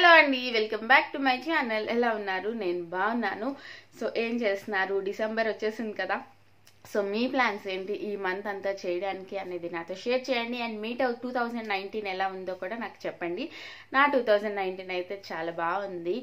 Hello అండి welcome back to my channel. ఎలా ఉన్నారు? నేను బాగున్నాను. సో ఏం చేస్తున్నారు? డిసెంబర్ వచ్చేసింది కదా. సో మీ ప్లాన్స్ ఏంటి? ఈ మంత్ అంతా చేయడానికి అనేది నాతో షేర్ చేయండి. అండ్ మీ టూ థౌజండ్ నైన్టీన్ ఎలా ఉందో కూడా నాకు చెప్పండి. నా టూ థౌజండ్ నైన్టీన్ అయితే చాలా బాగుంది.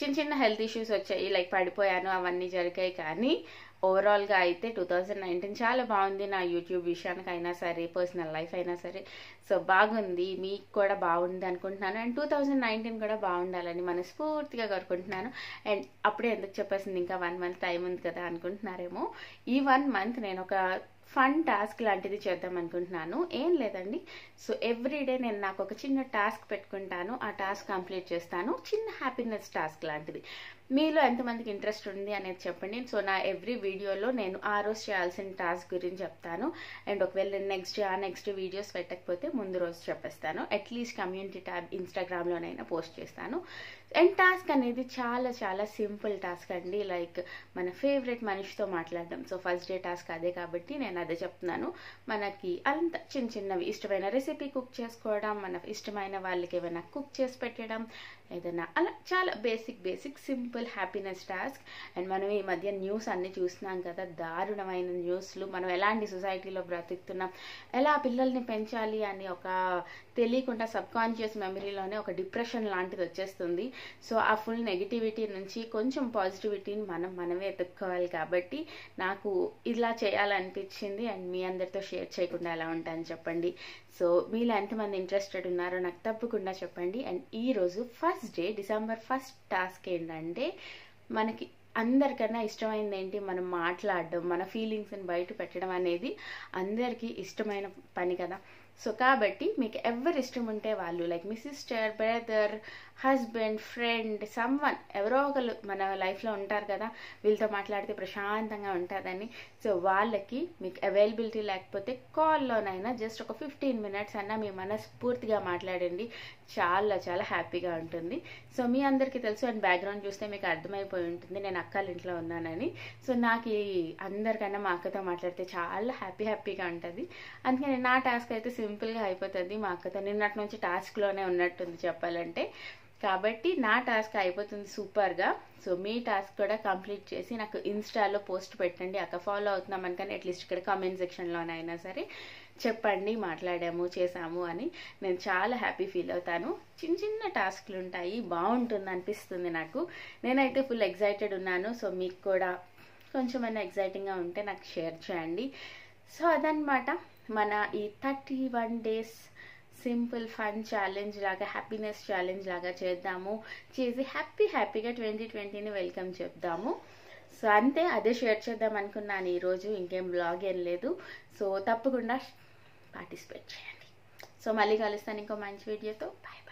చిన్న చిన్న హెల్త్ ఇష్యూస్ వచ్చాయి. లైక్ పడిపోయాను అవన్నీ జరిగాయి కానీ ఓవరాల్గా అయితే టూ థౌజండ్ నైన్టీన్ చాలా బాగుంది నా యూట్యూబ్ విషయానికి అయినా సరే పర్సనల్ లైఫ్ అయినా సరే. సో బాగుంది మీకు కూడా బాగుంది అనుకుంటున్నాను. అండ్ టూ థౌజండ్ నైన్టీన్ కూడా బాగుండాలని మనస్ఫూర్తిగా కోరుకుంటున్నాను. అండ్ అప్పుడే ఎందుకు చెప్పేసింది ఇంకా వన్ మంత్ టైం ఉంది కదా అనుకుంటున్నారేమో. ఈ వన్ మంత్ నేను ఒక ఫన్ టాస్క్ లాంటిది చేద్దాం అనుకుంటున్నాను. ఏం లేదండి. సో ఎవ్రీడే నేను నాకు ఒక చిన్న టాస్క్ పెట్టుకుంటాను. ఆ టాస్క్ కంప్లీట్ చేస్తాను. చిన్న హ్యాపీనెస్ టాస్క్ లాంటిది. మీలో ఎంతమందికి ఇంట్రెస్ట్ ఉంది అనేది చెప్పండి. సో నా ఎవ్రీ వీడియోలో నేను ఆ రోజు చేయాల్సిన టాస్క్ గురించి చెప్తాను. అండ్ ఒకవేళ నెక్స్ట్ ఆ నెక్స్ట్ వీడియోస్ పెట్టకపోతే ముందు రోజు చెప్పేస్తాను. అట్లీస్ట్ కమ్యూనిటీ ట్యాబ్ ఇన్స్టాగ్రామ్లోనైనా పోస్ట్ చేస్తాను. అండ్ టాస్క్ అనేది చాలా చాలా సింపుల్ టాస్క్ అండి. లైక్ మన ఫేవరెట్ మనిషితో మాట్లాడడం. సో ఫస్ట్ డే టాస్క్ అదే కాబట్టి నేను అదే చెప్తున్నాను. మనకి అంత చిన్న చిన్నవి ఇష్టమైన రెసిపీ కుక్ చేసుకోవడం మన ఇష్టమైన వాళ్ళకి ఏమైనా కుక్ చేసి పెట్టడం ఏదైనా అలా చాలా basic basic simple happiness task and మనం ఈ మధ్య న్యూస్ అన్ని చూస్తున్నాం కదా దారుణమైన న్యూస్లు మనం ఎలాంటి సొసైటీలో బ్రతుకుతున్నాం ఎలా పిల్లల్ని పెంచాలి అని ఒక తెలియకుండా సబ్కాన్షియస్ మెమరీలోనే ఒక డిప్రెషన్ లాంటిది వచ్చేస్తుంది. సో ఆ ఫుల్ నెగిటివిటీ నుంచి కొంచెం పాజిటివిటీని మనం మనమే ఎత్తుక్కోవాలి కాబట్టి నాకు ఇలా చేయాలనిపించింది అండ్ మీ అందరితో షేర్ చేయకుండా ఎలా ఉంటాను చెప్పండి. సో మీలో ఎంతమంది ఇంట్రెస్టెడ్ ఉన్నారో నాకు తప్పకుండా చెప్పండి. అండ్ ఈరోజు first day December first task ఏంటంటే మనకి అందరికన్నా ఇష్టమైంది ఏంటి? మనం మాట్లాడడం మన ఫీలింగ్స్ని బయట పెట్టడం అనేది అందరికీ ఇష్టమైన పని కదా. సో కాబట్టి మీకు ఎవరు ఇష్టం ఉంటే వాళ్ళు లైక్ మీ sister brother husband friend someone ఎవరో ఒకరు మన లైఫ్లో ఉంటారు కదా వీళ్ళతో మాట్లాడితే ప్రశాంతంగా ఉంటుందని. సో వాళ్ళకి మీకు అవైలబిలిటీ లేకపోతే కాల్లోనైనా జస్ట్ ఒక ఫిఫ్టీన్ మినిట్స్ అన్నా మీ మనస్ఫూర్తిగా మాట్లాడండి. చాలా చాలా హ్యాపీగా ఉంటుంది. సో మీ అందరికీ తెలుసు అండ్ బ్యాక్గ్రౌండ్ చూస్తే మీకు అర్థమైపోయి ఉంటుంది. నేను అక్కల ఇంట్లో ఉన్నానని. సో నాకు అందరికన్నా మా అక్కతో మాట్లాడితే చాలా హ్యాపీ హ్యాపీగా ఉంటుంది. అందుకని నా టాస్క్ అయితే సింపుల్గా అయిపోతుంది. మా అక్కతో నిన్నటి నుంచి టాస్క్లోనే ఉన్నట్టుంది చెప్పాలంటే. కాబట్టి నా టాస్క్ అయిపోతుంది సూపర్గా సో మీ టాస్క్ కూడా కంప్లీట్ చేసి నాకు ఇన్స్టాలో పోస్ట్ పెట్టండి. అక్క ఫాలో అవుతున్నాం అనుకని అట్లీస్ట్ ఇక్కడ కామెంట్ సెక్షన్లోనైనా సరే చెప్పండి మాట్లాడాము చేసాము అని నేను చాలా హ్యాపీ ఫీల్ అవుతాను. చిన్న చిన్న టాస్క్లు ఉంటాయి. బాగుంటుంది అనిపిస్తుంది నాకు. నేనైతే ఫుల్ ఎగ్జైటెడ్ ఉన్నాను. సో మీకు కూడా కొంచెమైనా ఎగ్జైటింగ్గా ఉంటే నాకు షేర్ చేయండి. సో అదనమాట మన ఈ thirty one days simple fun challenge లాగా హ్యాపీనెస్ ఛాలెంజ్ లాగా చేద్దాము. చేసి హ్యాపీ హ్యాపీగా ట్వంటీ ట్వంటీని వెల్కమ్ చెప్దాము. సో అంతే అదే షేర్ చేద్దాం అనుకున్నాను. ఈరోజు ఇంకేం బ్లాగ్ ఏం లేదు. సో తప్పకుండా పార్టిసిపేట్ చేయండి. సో మళ్ళీ కలుస్తాను ఇంకో మంచి వీడియోతో బాయ్